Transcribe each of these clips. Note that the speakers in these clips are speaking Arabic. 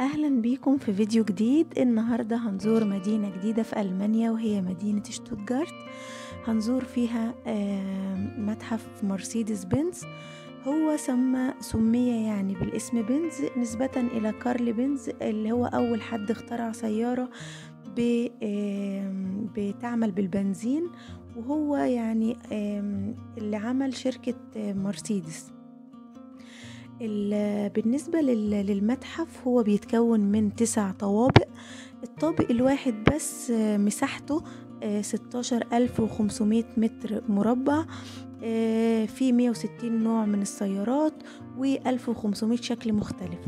أهلا بيكم في فيديو جديد. النهاردة هنزور مدينة جديدة في ألمانيا وهي مدينة شتوتجارت هنزور فيها متحف مرسيدس بنز. هو سمى سمي يعني بالاسم بنز نسبة إلى كارل بنز اللي هو أول حد اخترع سيارة بتعمل بالبنزين وهو يعني اللي عمل شركة مرسيدس. بالنسبة لل- للمتحف هو بيتكون من تسع طوابق. الطابق الواحد بس آه، مساحته ستاشر ألف وخمسمية متر مربع. آه، في مية وستين نوع من السيارات وألف وخمسمية شكل مختلف.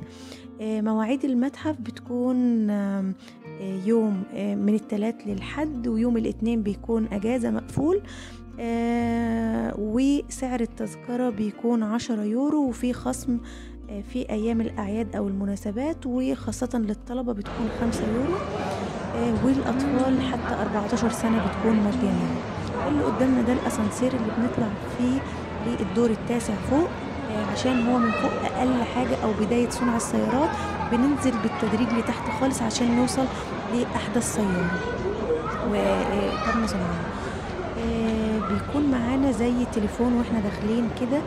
آه، مواعيد المتحف بتكون آه، يوم آه، من التلات للحد ويوم الاثنين بيكون أجازة مقفول. آه، وسعر التذكرة بيكون عشرة يورو وفي خصم آه، في أيام الأعياد أو المناسبات وخاصة للطلبة بتكون خمسة يورو آه، والأطفال حتى 14 سنة بتكون مجانية. اللي قدامنا ده الأسانسير اللي بنطلع فيه للدور التاسع فوق عشان هو من فوق أقل حاجة أو بداية صنع السيارات. بننزل بالتدريج لتحت خالص عشان نوصل لأحدث سيارة. وتم صنعها. بيكون معانا زي تليفون وإحنا داخلين كده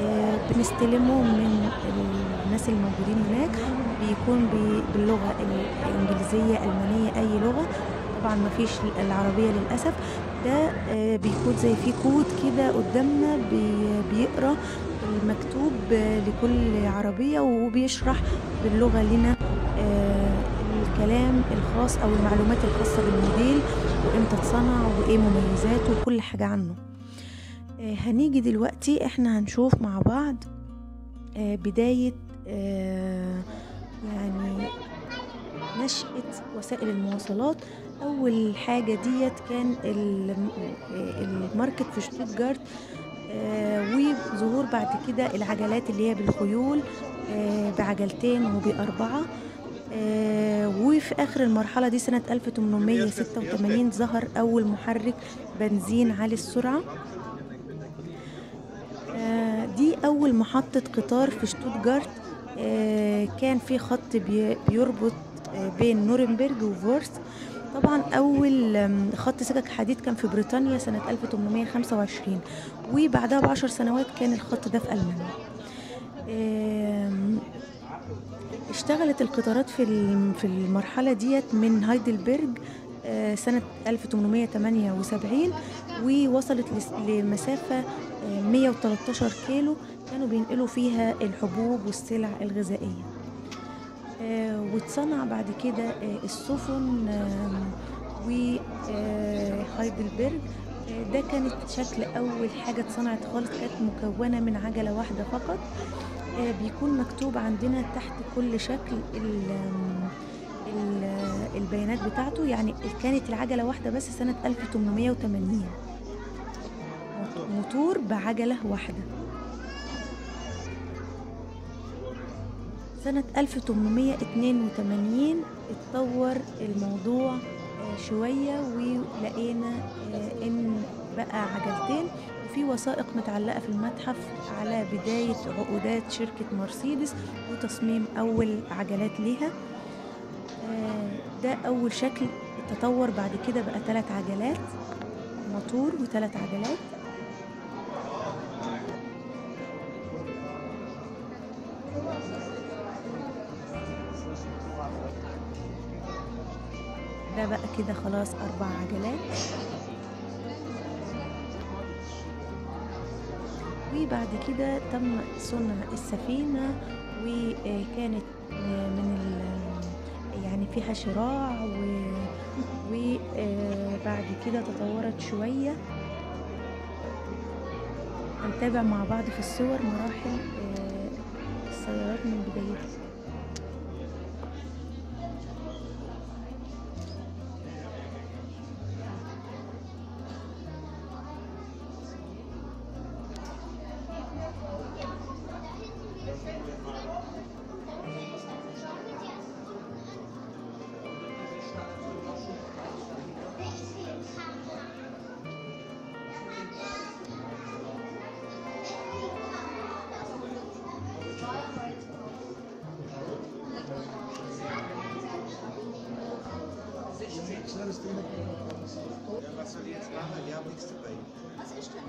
آه، بنستلمه من الناس الموجودين هناك. بيكون بي- باللغة الإنجليزية ألمانية أي لغة. طبعا مفيش العربية للأسف. ده آه، بيكون زي في كود كده قدامنا بي- بيقرأ المكتوب لكل عربية وبيشرح باللغة لنا آه، الكلام الخاص أو المعلومات الخاصة بالموديل وإمتى اتصنع وإيه مميزاته وكل حاجة عنه. هنيجي دلوقتي إحنا هنشوف مع بعض آه، بداية آه، يعني نشأة وسائل المواصلات. أول حاجة ديت كان ال- آه، الماركت في شتوتجارت آه، وظهور بعد كده العجلات اللي هي بالخيول آه، بعجلتين وبأربعة آه، وفي آخر المرحلة دي سنة 1886 ظهر أول محرك بنزين عالي السرعة. آه، أول محطة قطار في شتوتجارت آه، كان في خط بي- بيربط آه، بين نورنبرج وفورس طبعا أول خط سكك حديد كان في بريطانيا سنة 1825 وبعدها بعشر سنوات كان الخط ده في ألمانيا. اشتغلت القطارات في في المرحلة ديت من هايدلبرج آه، سنة 1878 ووصلت لمسافة آه، 113 كيلو كانوا بينقلوا فيها الحبوب والسلع الغذائية. آه، واتصنع بعد كده آه، السفن وهايدلبرج ده كانت شكل أول حاجة اتصنعت خالص كانت مكونة من عجلة واحدة فقط. آه، بيكون مكتوب عندنا تحت كل شكل ال- ال- البيانات بتاعته. يعني كانت العجلة واحدة بس سنة 1880 موتور بعجلة واحدة. سنة 1882 اتطور الموضوع آه، شوية ولقينا آه، إن بقى عجلتين. وفي وثائق متعلقة في المتحف على بداية عقودات شركة مرسيدس وتصميم أول عجلات ليها. آه، ده أول شكل تطور بعد كده بقى ثلاث عجلات موتور وثلاث عجلات. ده بقى كده خلاص أربع عجلات. وبعد كده تم صنع السفينة وكانت من يعني فيها شراع وبعد كده تطورت شوية. هنتابع مع بعض في الصور مراحل آه، السيارات من بدايتها. Was soll jetzt machen? Die haben nichts dabei. Was ist denn?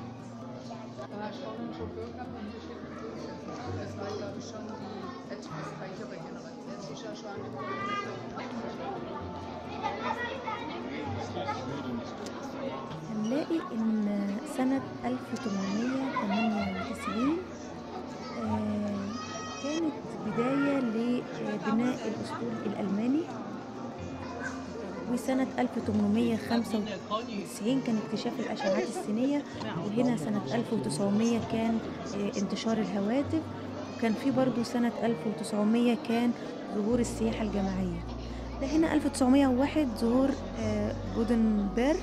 Da schon ein Chauffeur gehabt und hätte durchgeführt. Das war, glaube ich, schon die etwas reichere Generation. Ist ja schon هنلاقي إن سنة 1898 آه، كانت بداية لبناء الأسطول الألماني وسنة 1895 كان اكتشاف الأشعاعات السينية وهنا سنة 1900 كان آه، انتشار الهواتف وكان في برضو سنة 1900 كان ظهور السياحة الجماعية. هنا 1901 ظهور آه، جودنبرغ.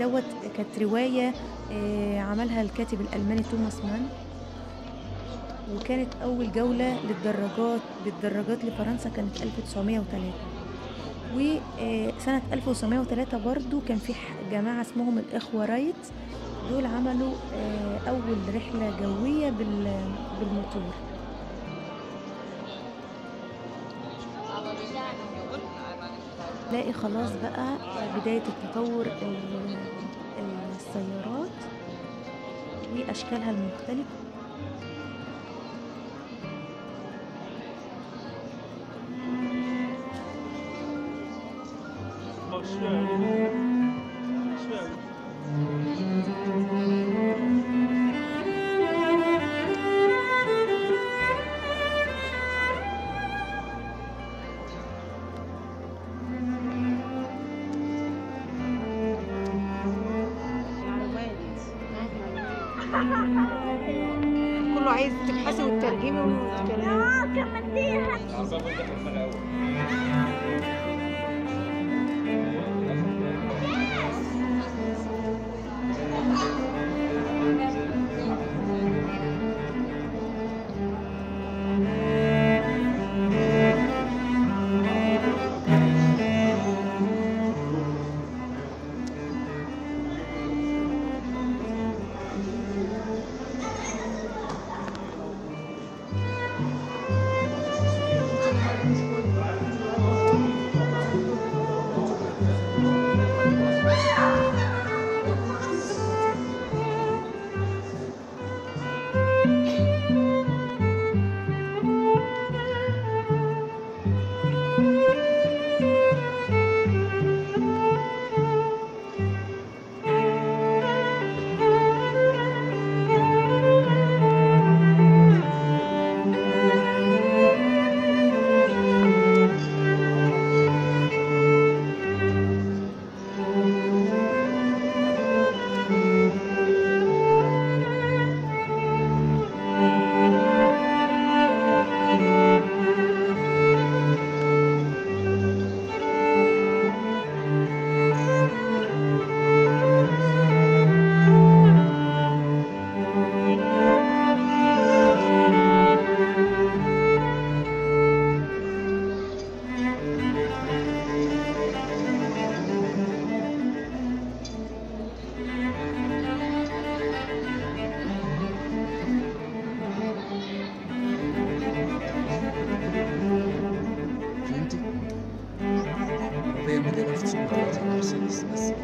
دوت كانت رواية آه، عملها الكاتب الألماني توماس مان وكانت أول جولة للدراجات بالدراجات لفرنسا كانت 1903 وسنة 1903 برضو كان في جماعة اسمهم الإخوة رايت دول عملوا آه، أول رحلة جوية بال- بالموتور. تلاقي خلاص بقى بداية التطور ال- السيارات وأشكالها المختلفة عايز تبحثي وتترجمي وتتكلمي فهمتي؟ までの不沈を全開始にします。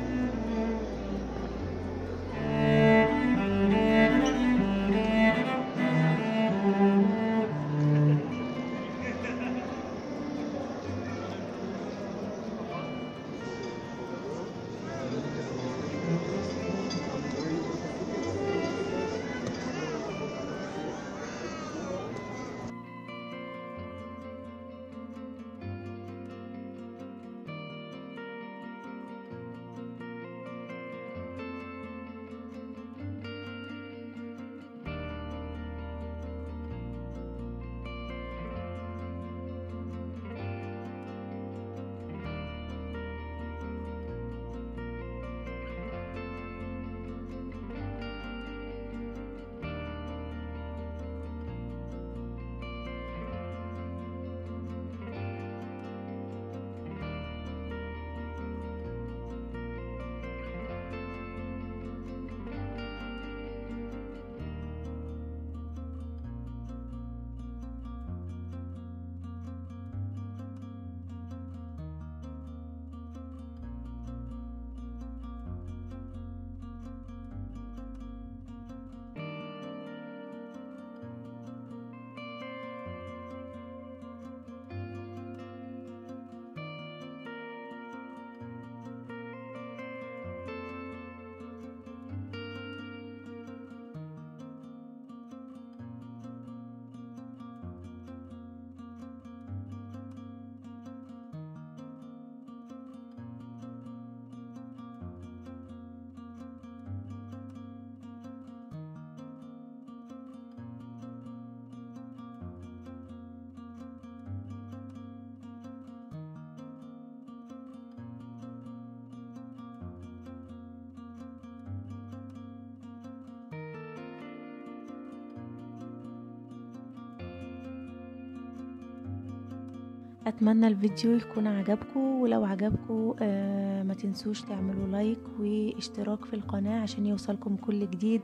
أتمنى الفيديو يكون عجبكم ولو عجبكم آه ما تنسوش تعملوا لايك واشتراك في القناة عشان يوصلكم كل جديد.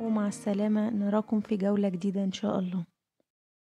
ومع السلامة نراكم في جولة جديدة إن شاء الله.